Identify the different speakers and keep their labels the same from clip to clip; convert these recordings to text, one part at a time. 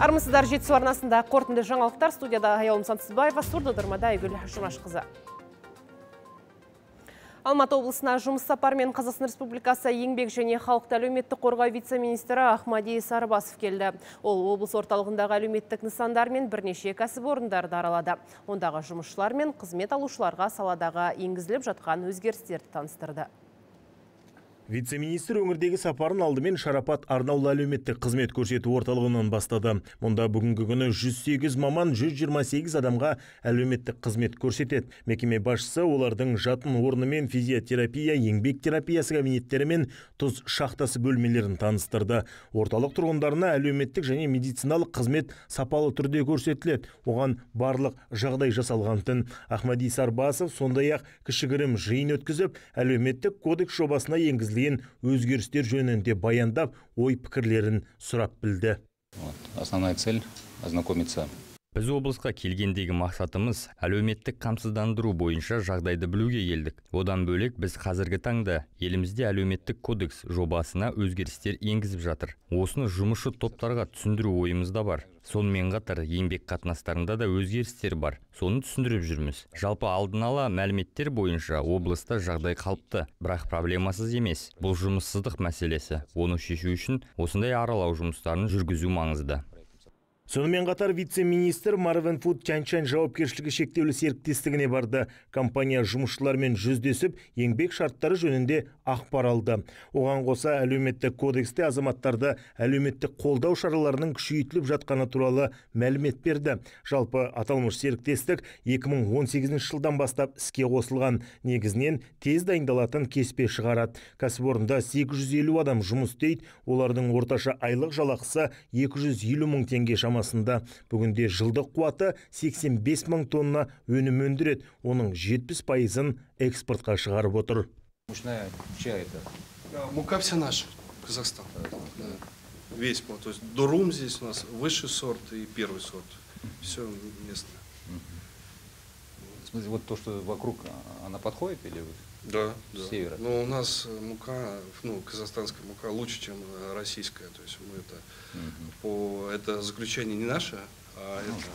Speaker 1: армысыздар жетісу арнасында қорытынды жаңалықтар студияда аяулым сансызбаева сурдодырмада айгүл жұмашқызы Алматы облысына жұмыс сапармен Қазақстан Республикасы еңбек және халықты әлеуметтік қорғау вице-министрі Ахмади Сарыбасов келді. Ол облыс орталығындағы әлеуметтік нысандар мен бірнеше кәсіпорындарды аралады. Ондағы жұмысшылар мен қызмет алушыларға саладағы енгізіліп жатқан өзгерістерді таныстырды.
Speaker 2: Вице-министр өңірдегі сапарын алдымен шарапат арнаулы әлеуметтік қызмет көрсету орталығынан бастады. Мұнда бүгінгі күні 108 маман 128 адамға әлеуметтік қызмет көрсетеді. Мекеме басшысы олардың жатын орны мен физиотерапия, еңбек терапиясы кабинеттері мен тұз шахтасы бөлмелерін таныстырды. Орталық тұрғындарына әлеуметтік және медициналық қызмет сапалы түрде көрсетіледі. Оған барлық жағдай жасалғантын Ахмади Сарбасов сондай-ақ кішігірім жиын өткізіп, әлеуметтік кодекс жобасына енгізілген өзгерістер жөнінде баяндап ой пікірлерін сұрап білді.
Speaker 3: Основная цель – ознакомиться
Speaker 4: Біз облысқа келгендегі мақсатымыз әлеуметтік қамсыздандыру бойынша жағдайды білуге келдік. Одан бөлек біз қазіргі таңда елімізде әлеуметтік кодекс жобасына өзгерістер енгізіп жатыр. Осыны жұмысшы топтарға түсіндіру ойымызда бар. Сонымен қатар еңбек қатынастарында да өзгерістер бар. Соны түсіндіріп жүрміз. Жалпы алдын ала мәліметтер бойынша облыста жағдай қалыпты, бірақ проблемасыз емес. Бұл жұмыссыздық мәселесі. Оны шешу үшін осындай аралау жұмыстарын жүргізу маңызды.
Speaker 2: Сонымен қатар вице-министр Марвен Фуд Чанчан жауапкершілігі шектеулі серіктестігіне барды. Компания жұмысшылармен жүздесіп, еңбек шарттары жөнінде ақпар алды. Оған қоса әлеуметтік кодексте азаматтарды әлеуметтік қолдау шараларының күшейтіліп жатқаны туралы мәлімет берді. Жалпы аталмыш серіктестік 2018 жылдан бастап іске қосылған. Негізінен тез дайындалатын кеспе шығарады. Кәсіпорында 850 адам жұмыс істейді. Олардың орташа айлық жалақысы 250 мың теңге шамасында. Бүгінде жылдық қуаты 85 мың тонна өнім өндіреді. Оның 70 пайызын экспортқа шығарып отыр.
Speaker 3: мучная чья это?
Speaker 5: А, Мука вся наша, Казахстан. Да. Весь, вот, то есть дурум здесь у нас высший сорт и первый сорт. Все местное.
Speaker 3: В смысле, вот то, что вокруг, а, она подходит или вот?
Speaker 5: да, да.
Speaker 3: Севера.
Speaker 5: Но у нас мука, ну, казахстанская мука лучше, чем российская. То есть мы это, по, это заключение не наше, а это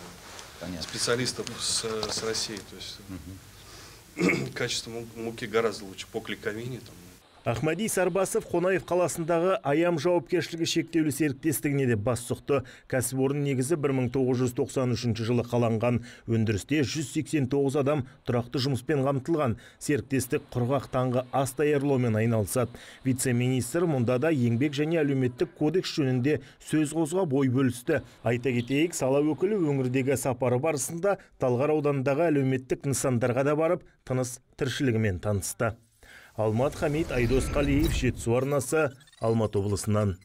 Speaker 3: понятно.
Speaker 5: специалистов с, с России. То есть качество му- муки гораздо лучше по клейковине. Там,
Speaker 2: Ахмади Сарбасов Қонаев қаласындағы Аям жауапкершілігі шектеулі серіктестігіне де бас сұқты. Кәсіпорын негізі 1993 жылы қаланған. Өндірісте 189 адам тұрақты жұмыспен қамтылған. Серіктестік құрғақ таңғы ас даярлаумен айналысады. Вице-министр мұнда да еңбек және әлеуметтік кодекс жөнінде сөз қозғап бой бөлісті. Айта кетейік, сала өкілі өңірдегі сапары барысында Талғар ауданындағы әлеуметтік нысандарға да барып, тыныс тіршілігімен танысты. Алмат Хамид Айдос Қалиев Жетісу арнасы Алматы облысынан.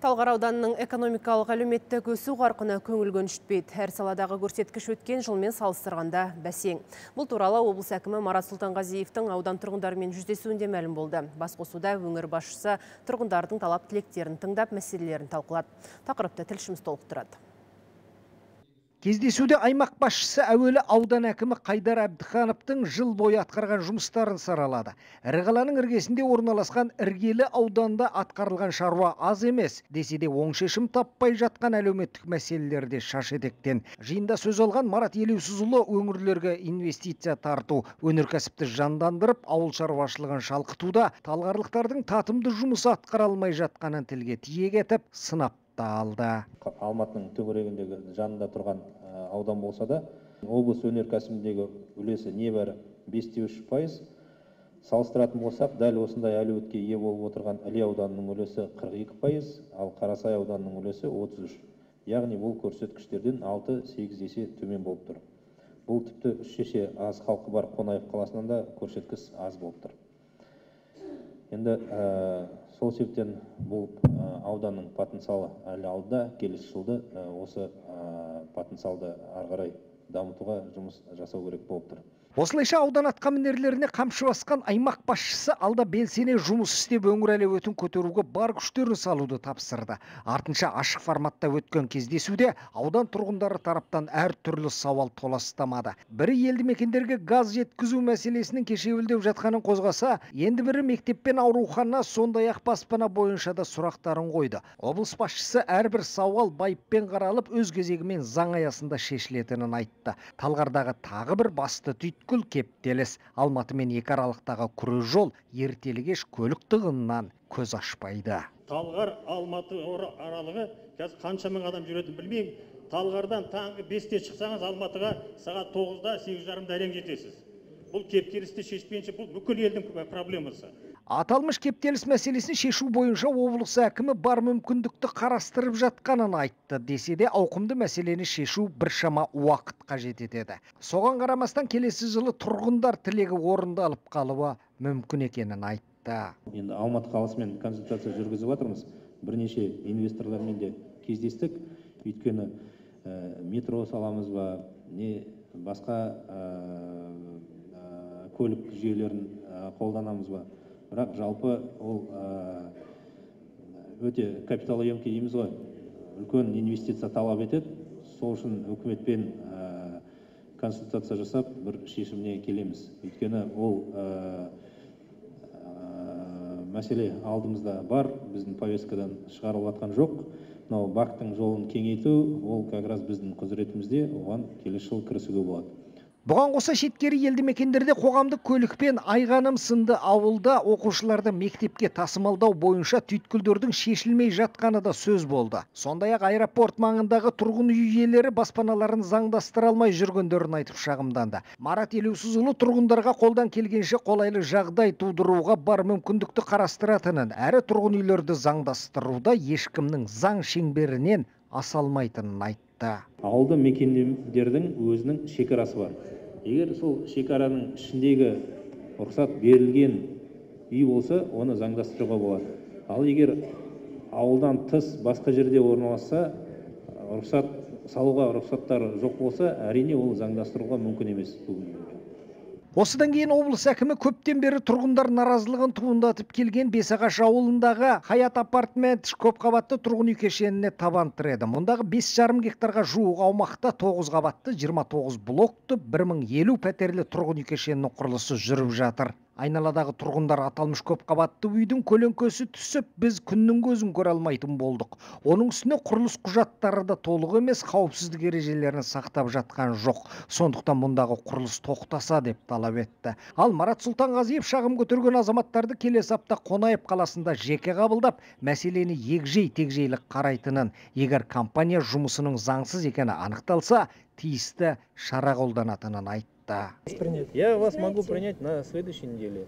Speaker 1: Талғар ауданының экономикалық әлеуметтік өсу қарқыны көңіл көншітпейді. Әр саладағы көрсеткіш өткен жылмен салыстырғанда бәсең. Бұл туралы облыс әкімі Марат Сұлтанғазиевтің аудан тұрғындарымен жүздесуінде мәлім болды. Басқосуда өңір басшысы тұрғындардың талап тілектерін тыңдап мәселелерін талқылады. Тақырыпты тілшіміз толықтырады.
Speaker 6: Кездесуде аймақ басшысы әуелі аудан әкімі Қайдар Әбдіхановтың жыл бойы атқарған жұмыстарын саралады. Ірі қаланың іргесінде орналасқан іргелі ауданда атқарылған шаруа аз емес, десе де оң шешім таппай жатқан әлеуметтік мәселелерде шаш етектен. Жиында сөз алған Марат Елеусізұлы өңірлерге инвестиция тарту, өнеркәсіпті жандандырып, ауыл шаруашылығын шалқытуда талғарлықтардың татымды жұмысы атқара алмай жатқанын тілге тиек етіп, сынап алды.
Speaker 7: алматының төңірегіндегі жанында тұрған ә, аудан болса да облыс өнеркәсібіндегі үлесі небәрі бес те үш пайыз. Салыстыратын болсақ дәл осындай әлеуетке ие болып отырған іле ауданының үлесі қырық екі пайыз ал қарасай ауданының үлесі отыз үш. Яғни бұл көрсеткіштерден алты сегіз есе төмен болып тұр. Бұл тіпті үш есе аз халқы бар қонаев қаласынан да көрсеткіш аз болып тұр. Енді ә, сол себептен бұл ауданның потенциалы әлі алда. Келесі жылды осы потенциалды ары қарай дамытуға жұмыс жасау керек болып тұр.
Speaker 6: Осылайша аудан атқамінерлеріне қамшы басқан аймақ басшысы алда белсене жұмыс істеп өңір әлеуетін көтеруге бар күштерін салуды тапсырды. Артынша ашық форматта өткен кездесуде аудан тұрғындары тараптан әртүрлі сауал толастамады. Бірі елді мекендерге газ жеткізу мәселесінің кешеуілдеп жатқанын қозғаса енді бірі мектеп пен аурухана сондай ақ баспана бойынша да сұрақтарын қойды. Облыс басшысы әрбір сауал байыппен қаралып өз кезегімен заң аясында шешілетінін айтты. Талғардағы тағы бір басты түйткіл кептеліс. Алматы мен екі аралықтағы күре жол ертелі кеш көлік тығынынан көз ашпайды.
Speaker 8: Талғар алматы аралығы қазір қанша мың адам жүретінін білмеймін. Талғардан таңғы бесте шықсаңыз алматыға сағат тоғызда сегіз жарымда әрең жетесіз. Бұл кептелісті шешпейінше бұл бүкіл елдің проблемасы.
Speaker 6: Аталмыш кептеліс мәселесін шешу бойынша облыс әкімі бар мүмкіндікті қарастырып жатқанын айтты. Десе де ауқымды мәселені шешу біршама уақыт қажет етеді. Соған қарамастан келесі жылы тұрғындар тілегі орындалып қалуы мүмкін екенін айтты.
Speaker 9: Енді алматы қаласымен консультация жүргізіп жатырмыз бірнеше инвесторлармен де кездестік. Өйткені метро саламыз ба не басқа көлік жүйелерін қолданамыз ба бірақ жалпы ол өте капиталоемкий дейміз ғой. Үлкен инвестиция талап етеді. Сол үшін үкіметпен консультация жасап бір шешіміне келеміз. Өйткені ол мәселе алдымызда бар. Біздің повесткадан шығарылып жатқан жоқ. Мынау бак жолын кеңейту ол как раз біздің құзыретімізде. Оған келесі жылы кірісуге болады.
Speaker 6: Бұған қоса шеткері елді мекендерде қоғамдық көлікпен айғаным сынды ауылда оқушыларды мектепке тасымалдау бойынша түйткілдердің шешілмей жатқаны да сөз болды. Сондай ақ аэропорт маңындағы тұрғын үй иелері баспаналарын заңдастыра алмай жүргендерін айтып шағымданды. Марат елеусізұлы тұрғындарға қолдан келгенше қолайлы жағдай тудыруға бар мүмкіндікті қарастыратынын әрі тұрғын үйлерді заңдастыруда ешкімнің заң шеңберінен аса алмайтынын айтты.
Speaker 9: Ауылды мекендердің өзінің шекарасы бар. Егер сол шекараның ішіндегі рұқсат берілген үй болса оны заңдастыруға болады. Ал егер ауылдан тыс басқа жерде орналасса рұқсат салуға рұқсаттары жоқ болса әрине ол заңдастыруға мүмкін емес
Speaker 6: осыдан кейін облыс әкімі көптен бері тұрғындар наразылығын туындатып келген бесағаш ауылындағы хаят апартмент көпқабатты тұрғын үй кешеніне табан тіреді мұндағы бес жарым гектарға жуық аумақта тоғыз қабатты 29 блокты 1050 пәтерлі тұрғын үй кешенінің құрылысы жүріп жатыр. Айналадағы тұрғындар аталмыш көпқабатты үйдің көлеңкесі түсіп біз күннің көзін көре алмайтын болдық. Оның үстіне құрылыс құжаттары да толық емес қауіпсіздік ережелерін сақтап жатқан жоқ. Сондықтан мұндағы құрылыс тоқтаса деп талап етті. Ал марат сұлтанғазиев шағым көтерген азаматтарды келесі апта қонаев қаласында жеке қабылдап мәселені егжей тегжейлі қарайтынын егер компания жұмысының заңсыз екені анықталса тиісті шара қолданатынын айтты.
Speaker 10: Я вас могу принять на следующей неделе.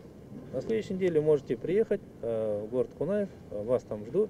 Speaker 10: На следующей неделе можете приехать э, в город Кунаев, вас там жду.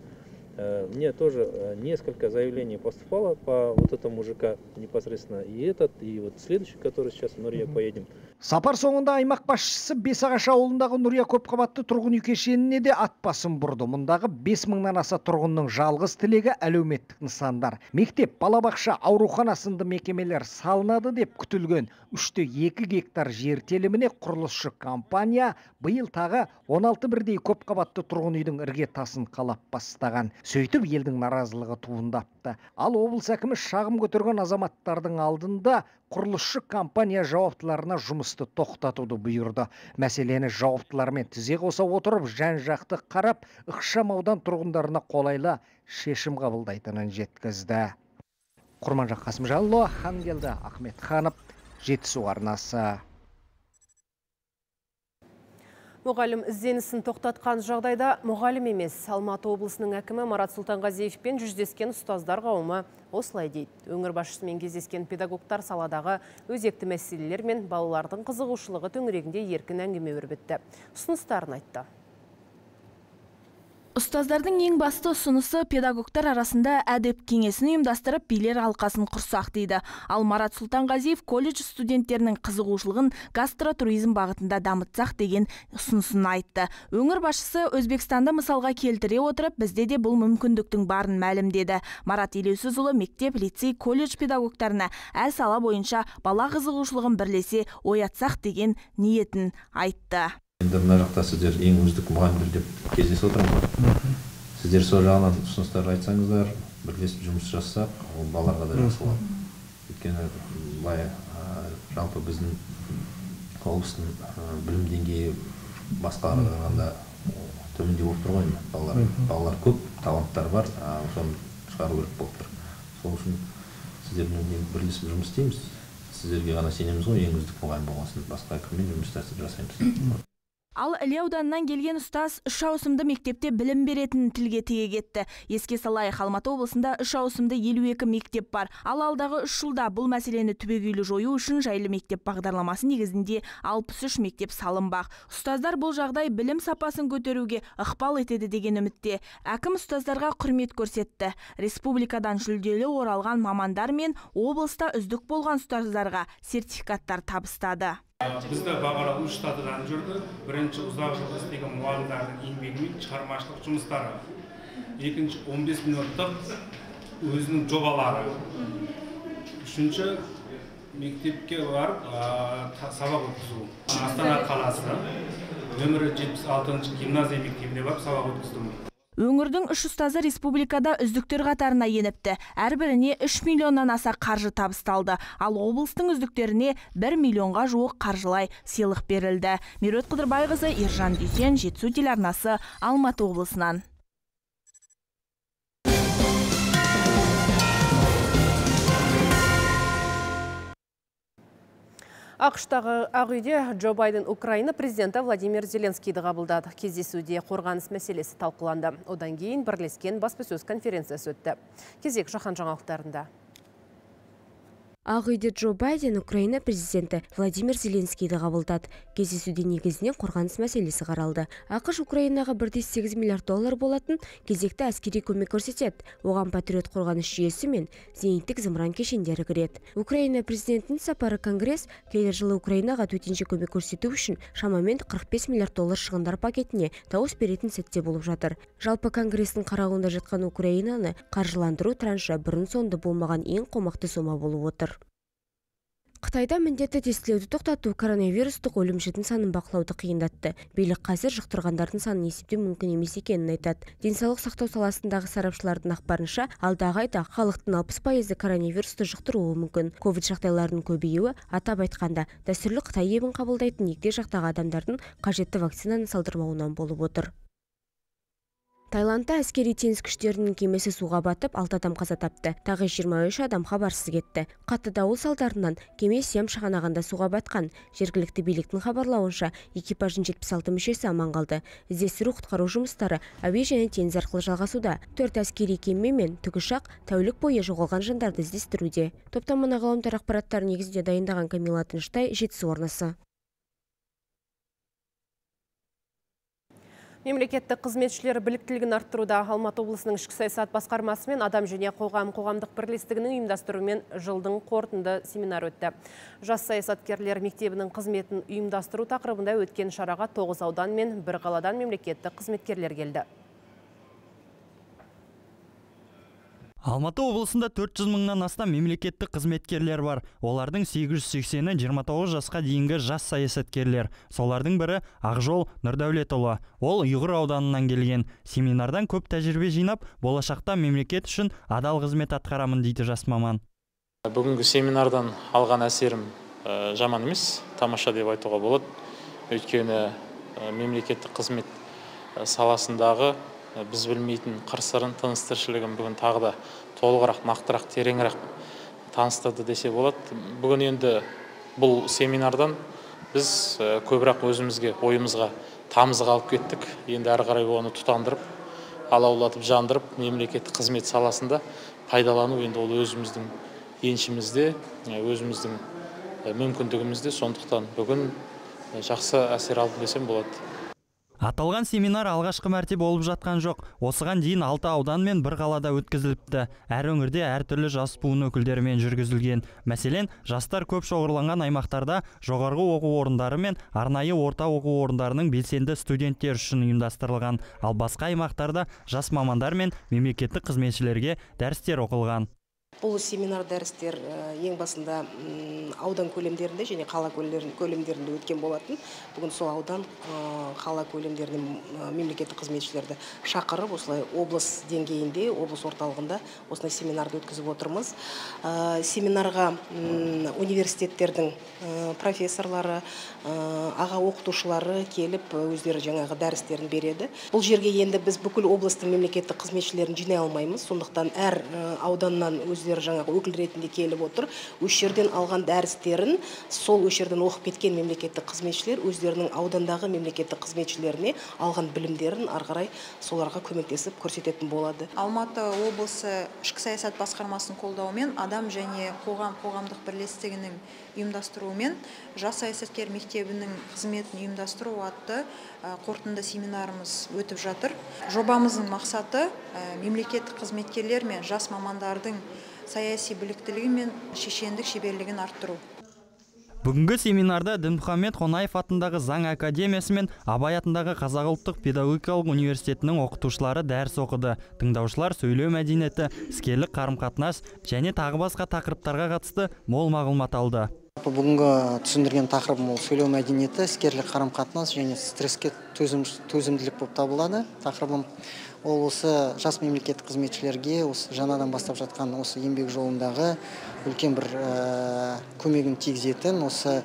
Speaker 10: Э, мне тоже э, несколько заявлений поступало по вот этому ЖК непосредственно. И этот, и вот следующий, который сейчас в Нурия поедем.
Speaker 6: сапар соңында аймақ басшысы бесағаш ауылындағы нұрия көпқабатты тұрғын үй кешеніне де ат басын бұрды. Мұндағы бес мыңнан аса тұрғынның жалғыз тілегі әлеуметтік нысандар. Мектеп балабақша аурухана сынды мекемелер салынады деп күтілген. Үште екі гектар жер теліміне құрылысшы компания биыл тағы 16 бірдей көпқабатты тұрғын үйдің ірге тасын қалап бастаған. Сөйтіп елдің наразылығы туындапты. Ал облыс әкімі шағым көтерген азаматтардың алдында құрылысшы компания жауаптыларына жұмысты тоқтатуды бұйырды. Мәселені жауаптылармен тізе қоса отырып жан жақты қарап ықшам аудан тұрғындарына қолайлы шешім қабылдайтынын жеткізді. Құрманжан қасымжанұлы хангелді ахметханов жетісу арнасы.
Speaker 1: Мұғалім ізденісін тоқтатқан жағдайда мұғалім емес. Алматы облысының әкімі Марат Сұлтанғазиевпен жүздескен ұстаздар қауымы осылай дейді. Өңір басшысымен кездескен педагогтар саладағы өзекті мәселелер мен балалардың қызығушылығы төңірегінде еркін әңгіме өрбітті. Ұсыныстарын айтты.
Speaker 11: Ұстаздардың ең басты ұсынысы педагогтар арасында әдеп кеңесін ұйымдастырып билер алқасын құрсақ дейді. Ал марат сұлтанғазиев колледж студенттерінің қызығушылығын гастротуризм бағытында дамытсақ деген ұсынысын айтты. Өңір басшысы өзбекстанды мысалға келтіре отырып бізде де бұл мүмкіндіктің барын мәлімдеді. Марат елеусізұлы мектеп лицей колледж педагогтарына әр сала бойынша бала қызығушылығын бірлесе оятсақ деген ниетін айтты.
Speaker 7: Енді мына жақта сіздер ең үздік мұғалімдер деп кездесіп отырмын сіздер сол жағынан ұсыныстар айтсаңыздар бірлесіп жұмыс жасасақ ол балаларға да жақсы болады. Өйткені былай жалпы біздің облыстың білім деңгейі басқаларға қарағанда төмендеу болып тұр ғой енді. Балалар балалар көп таланттар бар соны шығару керек болып тұр. Сол үшін сіздермен бірлесіп жұмыс істейміз. Сіздерге ғана сенеміз ғой ең үздік мұғалім болған басқа кіммен жұмыс жасаймыз.
Speaker 11: Ал Іле ауданынан келген ұстаз үш ауысымды мектепте білім беретінін тілге тиек етті. Еске салайық, Алматы облысында үш ауысымды 52 мектеп бар. Ал алдағы үш жылда бұл мәселені түбегейлі жою үшін жайлы мектеп бағдарламасы негізінде 63 мектеп салынбақ. Ұстаздар бұл жағдай білім сапасын көтеруге ықпал етеді деген үмітте. Әкім ұстаздарға құрмет көрсетті. Республикадан жүлделі оралған мамандар мен облыста үздік болған ұстаздарға сертификаттар табыстады
Speaker 12: бізді бағалау үш сатыдан жүрді бірінші ұзақ жыл істеген мұғалімдердің еңбегі мен шығармашылық жұмыстары екінші 15 минуттық өзінің жобалары үшінші мектепке барып сабақ өткізу астана қаласы нөмірі жетпіс алтыншы гимназия мектебіне барып сабақ өткіздім
Speaker 11: Өңірдің үш ұстазы республикада үздіктер қатарына еніпті. Әрбіріне 3 миллионнан аса қаржы табысталды. Ал облыстың үздіктеріне 1 миллионға жуық қаржылай сыйлық берілді. Меруерт Қыдырбайқызы, Ержан Дүйсен, Жетісу телеарнасы, Алматы облысынан.
Speaker 1: Ақштағы ақ үйде Джо Байден Украина президенті Владимир Зеленскийді қабылдады. Кездесуде қорғаныс мәселесі талқыланды. Одан кейін бірлескен баспасөз конференциясы өтті. Кезек жаһан жаңалықтарында.
Speaker 13: Ақ үйде Джо Байден Украина президенті Владимир Зеленскийді қабылдады. Кездесуде негізінен қорғаныс мәселесі қаралды. ақш Украинаға 1,8 миллиард доллар болатын кезекті әскери көмек көрсетеді. Оған патриот қорғаныс жүйесі мен зениттік зымыран кешендері кіреді. Украина президентінің сапары Конгресс келер жылы Украинаға төтенше көмек көрсету үшін шамамен 45 миллиард доллар шығындар пакетіне дауыс беретін сәтте болып жатыр. Жалпы Конгресстің қарауында жатқан Украинаны қаржыландыру траншы бұрын соңды болмаған ең қомақты сома болып отыр. Қытайда міндетті тестілеуді тоқтату коронавирустық өлім жітін санын бақылауды қиындатты. Билік қазір жұқтырғандардың санын есептеу мүмкін емес екенін айтады. Денсаулық сақтау саласындағы сарапшылардың ақпарынша, алдағы айда халықтың 60 пайызы коронавирусты жұқтыруы мүмкін. Ковид жағдайларының көбеюі атап айтқанда дәстүрлі Қытай ебін қабылдайтын егде жақтағы адамдардың қажетті вакцинаны салдырмауынан болып отыр. Таиландта әскери теңіз күштерінің кемесі суға батып, 6 адам қаза тапты. Тағы 23 адам хабарсыз кетті. Қатты дауыл салдарынан кеме Сиам шығанағында суға батқан. Жергілікті биліктің хабарлауынша, экипаждың 76 мүшесі аман қалды. Іздестіру құтқару жұмыстары әуе және теңіз арқылы жалғасуда. Төрт әскери кеме мен тікұшақ тәулік бойы жоғалған жандарды іздестіруде. Топтаманы ғаламтор ақпараттары негізінде дайындаған Камила Тыныштай жетісу орнасы.
Speaker 1: Мемлекеттік қызметшілер біліктілігін арттыруда Алматы облысының ішкі саясат басқармасы мен адам және қоғам қоғамдық бірлестігінің ұйымдастыруымен жылдың қорытынды семинар өтті. Жас саясаткерлер мектебінің қызметін ұйымдастыру тақырыбында өткен шараға 9 аудан мен бір қаладан мемлекеттік қызметкерлер келді.
Speaker 9: Алматы облысында 400 мыңнан астам мемлекеттік қызметкерлер бар. Олардың 880-і 29 жасқа дейінгі жас саясаткерлер. Солардың бірі Ақжол Нұрдәулетұлы. Ол Ұйғыр ауданынан келген. Семинардан көп тәжірибе жинап, болашақта мемлекет үшін адал қызмет атқарамын дейді жас маман.
Speaker 14: Бүгінгі семинардан алған әсерім жаман емес, тамаша деп айтуға болады. Өйткені мемлекеттік қызмет саласындағы біз білмейтін қыр сырын тыныс тіршілігін бүгін тағы да толығырақ нақтырақ тереңірек таныстырды десе болады. Бүгін енді бұл семинардан біз көбірек өзімізге ойымызға тамызға алып кеттік. Енді әрі қарай оны тұтандырып алаулатып жандырып мемлекеттік қызмет саласында пайдалану енді ол өзіміздің еншімізде өзіміздің мүмкіндігімізде. Сондықтан бүгін жақсы әсер алдым десем болады.
Speaker 9: Аталған семинар алғашқы мәрте болып жатқан жоқ. Осыған дейін алты аудан мен бір қалада өткізіліпті. Әр өңірде әртүрлі жас буын өкілдерімен жүргізілген. Мәселен жастар көп шоғырланған аймақтарда жоғарғы оқу орындары мен арнайы орта оқу орындарының белсенді студенттер үшін ұйымдастырылған. Ал басқа аймақтарда жас мамандар мен мемлекеттік қызметшілерге дәрістер оқылған.
Speaker 15: Бұл семинар дәрістер ең басында аудан көлемдерінде және қала көлемдерінде өткен болатын. Бүгін сол аудан қала көлемдерінен мемлекеттік қызметшілерді шақырып осылай облыс деңгейінде облыс орталығында осындай семинарды өткізіп отырмыз. Семинарға университеттердің профессорлары аға оқытушылары келіп өздері жаңағы дәрістерін береді. Бұл жерге енді біз бүкіл облыстың мемлекеттік қызметшілерін жинай алмаймыз. Сондықтан әр ауданнан өздері жаңағы өкіл ретінде келіп отыр. Осы жерден алған дәрістерін сол осы жерден оқып кеткен мемлекеттік қызметшілер өздерінің аудандағы мемлекеттік қызметшілеріне алған білімдерін ары қарай соларға көмектесіп көрсететін болады.
Speaker 16: Алматы облысы ішкі саясат басқармасының қолдауымен адам және қоғам қоғамдық бірлестігінің ұйымдастыруымен жас саясаткер мектебінің қызметін ұйымдастыру атты қорытынды семинарымыз өтіп жатыр. Жобамыздың мақсаты мемлекеттік қызметкерлер мен жас мамандардың саяси біліктілігі мен шешендік шеберлігін арттыру.
Speaker 9: Бүгінгі семинарда дінмұхаммед қонаев атындағы заң академиясы мен абай атындағы қазақ ұлттық педагогикалық университетінің оқытушылары дәріс оқыды. Тыңдаушылар сөйлеу мәдениеті іскерлік қарым қатынас және тағы басқа тақырыптарға қатысты мол мағлұмат алды.
Speaker 17: Бүгінгі түсіндірген тақырыбым ол сөйлеу мәдениеті іскерлік қарым қатынас және стресске төзімділік болып табылады. Тақырыбым ол осы жас мемлекеттік қызметшілерге осы жаңадан бастап жатқан осы еңбек жолындағы үлкен бір көмегін тигізетін осы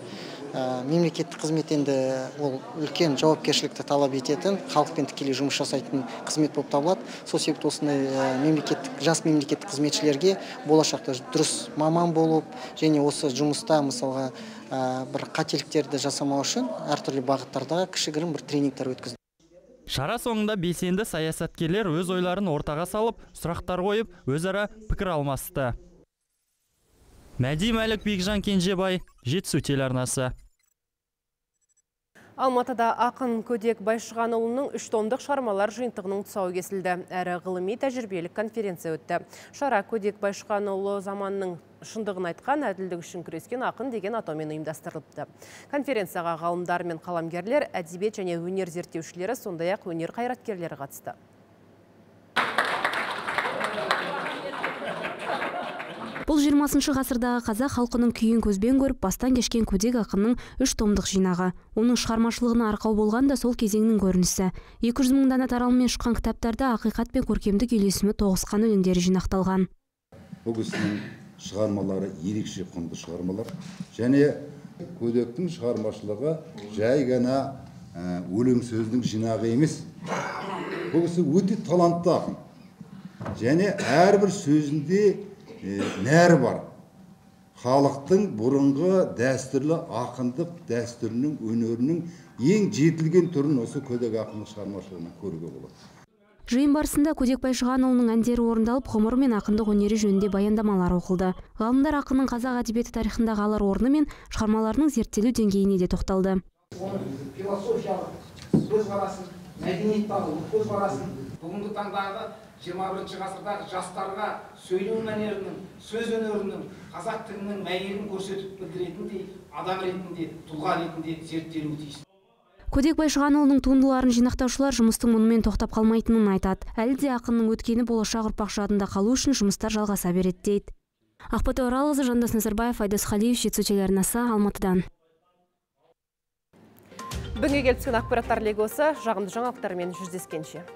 Speaker 17: мемлекеттік қызмет енді ол үлкен жауапкершілікті талап ететін халықпен тікелей жұмыс жасайтын қызмет болып табылады. Сол себепті осындай мемлекеттік жас мемлекеттік қызметшілерге болашақта дұрыс маман болып және осы жұмыста мысалға бір қателіктерді жасамау үшін әртүрлі бағыттардағы кішігірім бір тренингтер өткізді.
Speaker 9: Шара соңында белсенді саясаткерлер өз ойларын ортаға салып сұрақтар қойып өзара пікір алмасты мәди мәлік бекжан кенжебай жетісу телеарнасы
Speaker 1: Алматыда ақын Көдек Байшығанұлының үш томдық шығармалар жиынтығының тұсауы кесілді. Әрі ғылыми тәжірибелік конференция өтті. Шара Көдек Байшығанұлы заманның шындығын айтқан әділдік үшін күрескен ақын деген атаумен ұйымдастырылыпты. Конференцияға ғалымдар мен қаламгерлер, әдебиет және өнер зерттеушілері, сондай ақ өнер қайраткерлері қатысты.
Speaker 13: Бұл 20 ғасырдағы қазақ халқының күйін көзбен көріп, бастан кешкен көдек ақынның үш томдық жинағы. Оның шығармашылығына арқау болған да сол кезеңнің көрінісі. 200 мың дана таралыммен шыққан кітаптарда ақиқат пен көркемдік үйлесімі тоғысқан өлеңдері жинақталған.
Speaker 18: Бұл кісінің шығармалары ерекше құнды шығармалар. Және көдектің шығармашылығы жай ғана өлең сөздің жинағы емес. Бұл кісі өте талантты ақын. Және әрбір сөзінде нәрі бар. Халықтың бұрынғы дәстүрлі ақындық дәстүрінің өнерінің ең жетілген түрін осы көдек ақындық шығармашылығынан көруге болады.
Speaker 13: Жиын барысында көдек байшығанұлының әндері орындалып ғұмыры мен ақындық өнері жөнінде баяндамалар оқылды. Ғалымдар ақынның қазақ әдебиеті тарихындағы алар орны мен шығармаларының зерттелу деңгейіне де тоқталды.
Speaker 19: Философиялық көзқарасын мәдениеттану көзқарасын бүгінгі таңдағы жиырма бірінші ғасырдағы жастарға сөйлеу мәнерінің сөз өнерінің қазақ тілінің мәйегін көрсетіп білдіретіндей адам ретінде тұлға ретінде зерттелуі тиіс.
Speaker 13: Көдек байшығанұлының туындыларын жинақтаушылар жұмыстың мұнымен тоқтап қалмайтынын айтады. Әлі де ақынның өткені болашақ ұрпақ жадында қалу үшін жұмыстар жалғаса береді дейді. Ақбота оралқызы жандос назарбаев айдос қалиев жетісу телеарнасы алматыдан.
Speaker 1: Бүгінге келіп түскен ақпараттар легі осы жағымды жаңалықтармен жүздескенше.